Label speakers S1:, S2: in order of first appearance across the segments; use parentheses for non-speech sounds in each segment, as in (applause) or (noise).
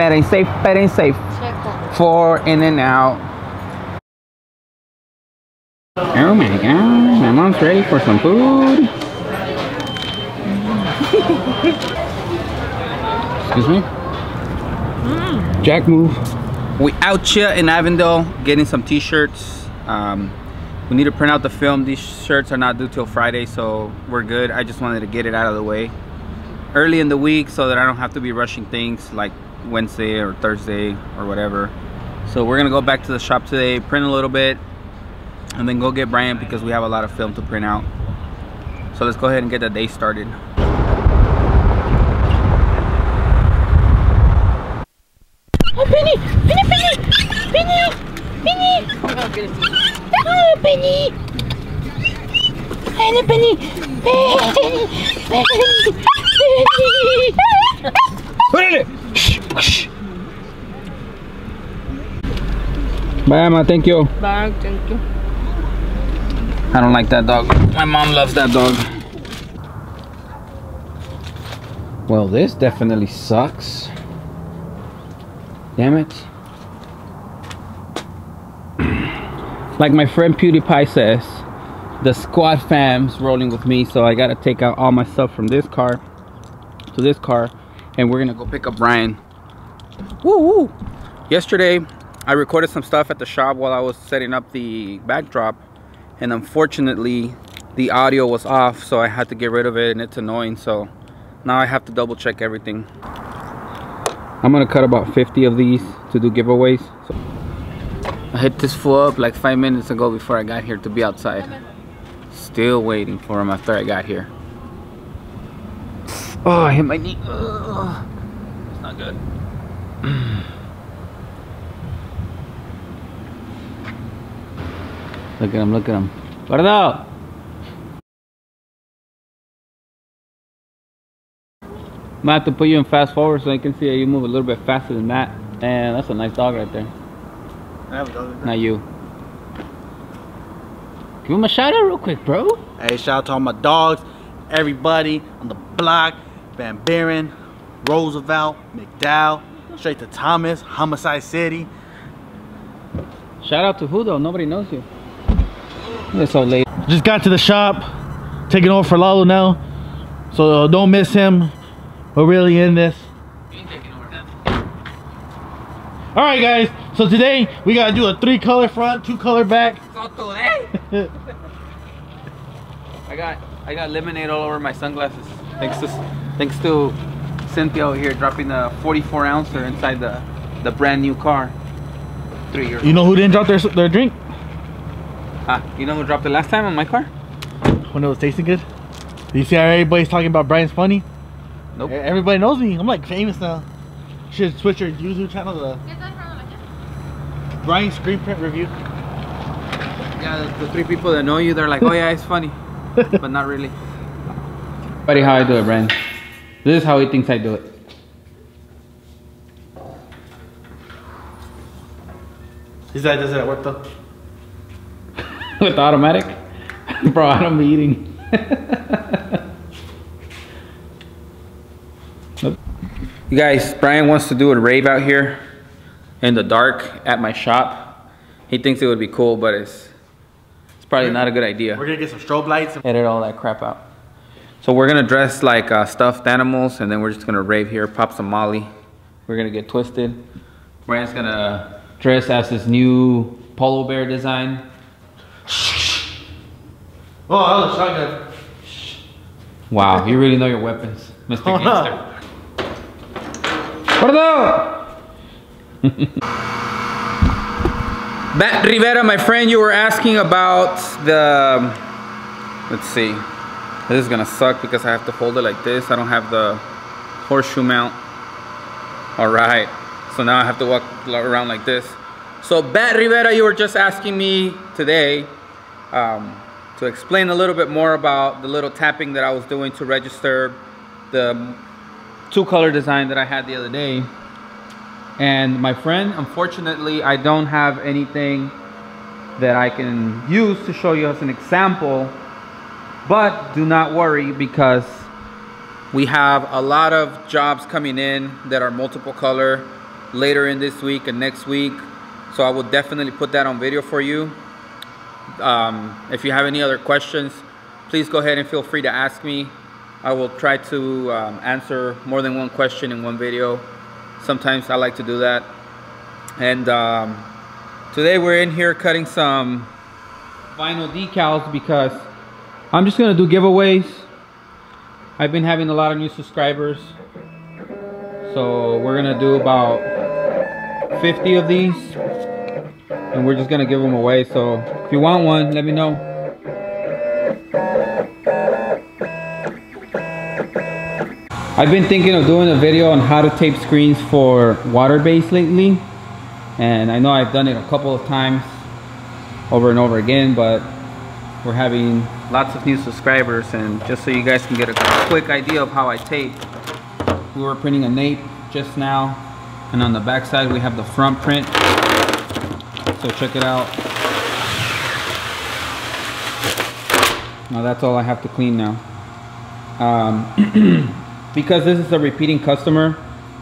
S1: ain't safe, ain't safe.
S2: Check
S1: For in and out. Oh my god, my mom's ready for some food. Excuse me? Jack move. We out here in Avondale getting some t-shirts. Um, we need to print out the film. These shirts are not due till Friday, so we're good. I just wanted to get it out of the way early in the week so that I don't have to be rushing things like Wednesday or Thursday or whatever. So we're gonna go back to the shop today, print a little bit, and then go get Brian because we have a lot of film to print out. So let's go ahead and get the day started.
S3: Oh, Penny! Penny, Penny! Penny! Penny! Oh, Penny! Hello, Penny! Penny! Penny!
S1: Bye, Emma. Thank you.
S2: Bag, thank you.
S1: I don't like that dog. My mom loves that dog. Well, this definitely sucks. Damn it. like my friend PewDiePie says, the squad fam's rolling with me, so I gotta take out all my stuff from this car to this car, and we're gonna go pick up Brian. Woo woo! Yesterday, I recorded some stuff at the shop while I was setting up the backdrop, and unfortunately, the audio was off, so I had to get rid of it, and it's annoying, so now I have to double check everything. I'm gonna cut about 50 of these to do giveaways. So I hit this fool up like five minutes ago before I got here to be outside. Still waiting for him after I got here. Oh, I hit my knee. Ugh. It's not good. Look at him, look at him. Gordo! I'm gonna have to put you in fast forward so I can see that you move a little bit faster than that. And that's a nice dog right there. Not you. Give him a shout out real quick, bro.
S4: Hey, shout out to all my dogs, everybody on the block, Van Buren, Roosevelt, McDowell, straight to Thomas, Homicide City.
S1: Shout out to who though? Nobody knows you. You're so late.
S4: Just got to the shop, taking over for Lalo now. So uh, don't miss him. We're really in this. All right, guys. So today we gotta do a three color front, two color back. (laughs)
S1: I got I got lemonade all over my sunglasses. Thanks to thanks to Cynthia over here dropping the 44 ouncer inside the the brand new car. Three years.
S4: You know who didn't drop their their drink
S1: Ah, you know who dropped it last time on my car?
S4: when it was tasting good? You see how everybody's talking about Brian's funny?
S1: Nope.
S4: Everybody knows me. I'm like famous now. Should switch your YouTube channel to Brian Screen Print Review.
S1: Yeah, the, the three people that know you, they're like, oh yeah, it's funny, (laughs) but not really. Buddy, how I do it, Brian? This is how he thinks I do it.
S4: This guy does it work though.
S1: With automatic? (laughs) Bro, I don't be eating. you guys, Brian wants to do a rave out here in the dark at my shop. He thinks it would be cool, but it's it's probably not a good idea.
S4: We're gonna get some strobe lights.
S1: And edit all that crap out. So we're gonna dress like uh, stuffed animals, and then we're just gonna rave here, pop some Molly. We're gonna get twisted. Brian's gonna dress as his new polo bear design.
S4: Oh, that was shotgun.
S1: Wow, you really know your weapons, Mr.
S4: Oh.
S1: Gangster. Matt (laughs) Rivera, my friend, you were asking about the. Let's see. This is gonna suck because I have to hold it like this. I don't have the horseshoe mount. All right. So now I have to walk around like this. So, Matt Rivera, you were just asking me today um, to explain a little bit more about the little tapping that I was doing to register the two color design that I had the other day. And my friend, unfortunately, I don't have anything that I can use to show you as an example. But do not worry because we have a lot of jobs coming in that are multiple color later in this week and next week. So I will definitely put that on video for you. Um, if you have any other questions, please go ahead and feel free to ask me. I will try to um, answer more than one question in one video. Sometimes I like to do that. And um, today we're in here cutting some vinyl decals because I'm just gonna do giveaways. I've been having a lot of new subscribers. So we're gonna do about 50 of these and we're just gonna give them away. So if you want one, let me know. I've been thinking of doing a video on how to tape screens for water base lately. And I know I've done it a couple of times over and over again, but we're having lots of new subscribers and just so you guys can get a quick idea of how I tape. We were printing a nape just now and on the back side we have the front print. So check it out. Now that's all I have to clean now. Um, (clears throat) because this is a repeating customer,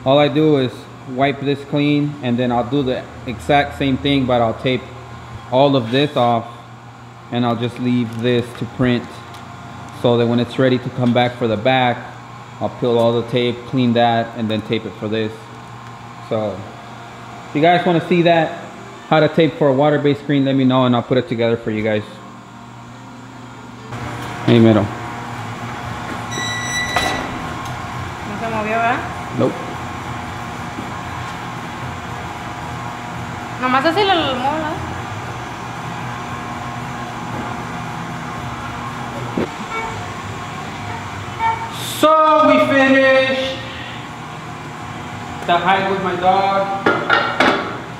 S1: all I do is wipe this clean and then I'll do the exact same thing but I'll tape all of this off and I'll just leave this to print so that when it's ready to come back for the back I'll peel all the tape clean that and then tape it for this. So if you guys want to see that how to tape for a water-based screen let me know and I'll put it together for you guys. Hey middle
S3: No se movió, ¿verdad?
S1: nope.
S3: Nomás así lo lo
S1: So we finished the hike with my dog.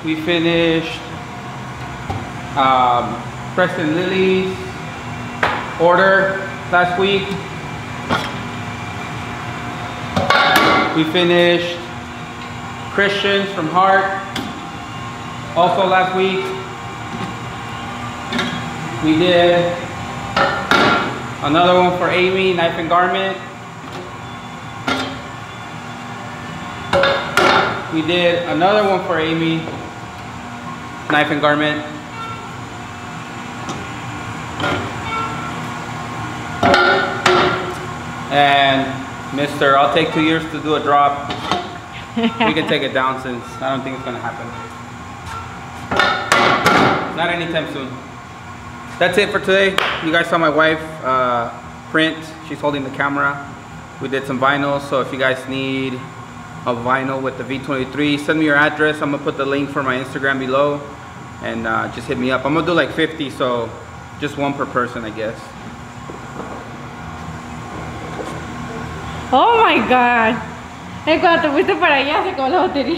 S1: We finished um, Preston Lily's order last week. We finished Christians from Heart also last week. We did another one for Amy, Knife and Garment. We did another one for Amy, Knife and Garment. And Mr. I'll take two years to do a drop. we can take it down since I don't think it's gonna happen. Not anytime soon. That's it for today. You guys saw my wife uh, print. She's holding the camera. We did some vinyl, so if you guys need a vinyl with the V23, send me your address. I'm gonna put the link for my Instagram below and uh, just hit me up. I'm gonna do like 50, so just one per person, I guess.
S3: Oh my god. Cuando te fuiste para allá se acabó la batería.